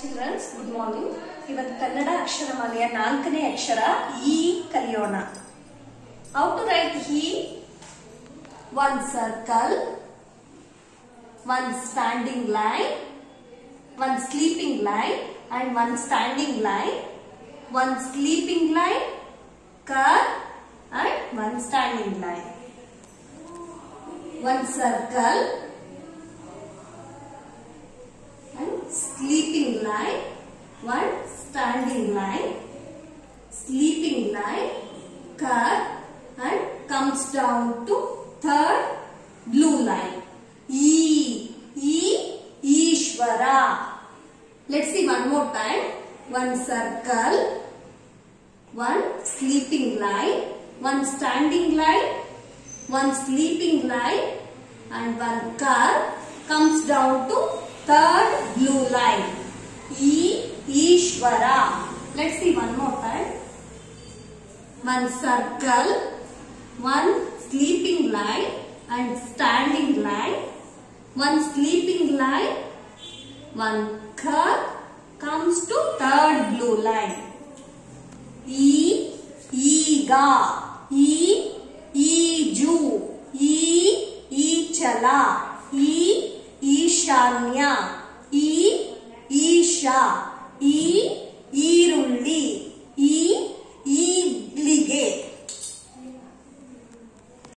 Children's good morning ಇವತ್ತು ಕನ್ನಡ ಅಕ್ಷರಮಾಲೆಯ ನಾಲ್ಕನೇ ಅಕ್ಷರ ಈ ಕಲಿಯೋಣ ಹೌ ಟು ರೈಟ್ ಈ one circle one standing line one sleeping line and one standing line one sleeping line ಕರ್ and one standing line one circle standing line sleeping line curve and comes down to third blue line. E e ishvara let's see one more time. One circle one sleeping line one standing line one sleeping line and one curve comes down to third blue line. Ishwara. Let's see one more time. One circle, one sleeping lion and standing lion. one sleeping lion, one curve comes to third blue line. E, Iga, E, Iju, E, Ichala, E, Ishanya, E, Isha.